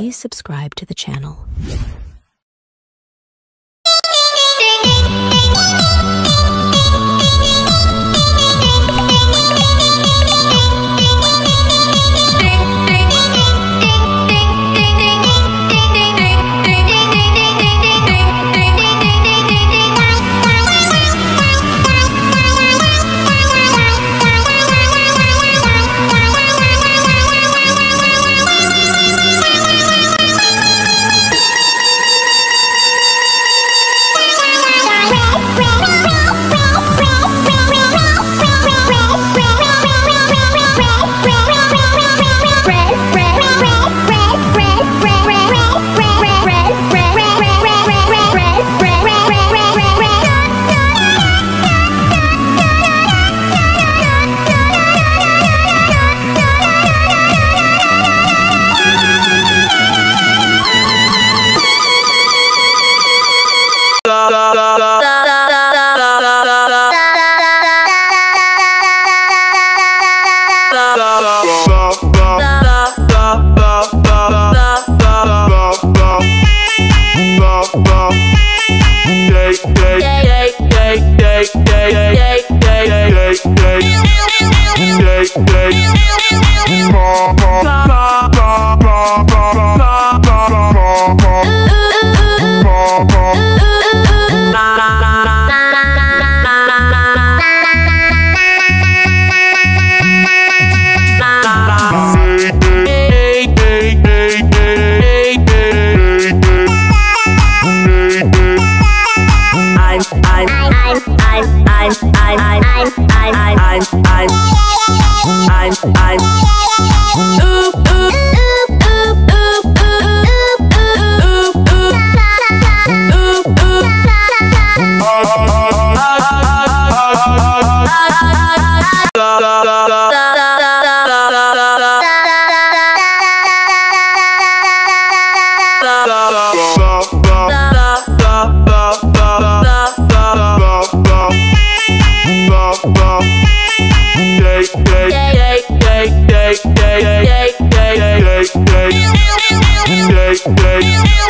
please subscribe to the channel. Bye. day, day,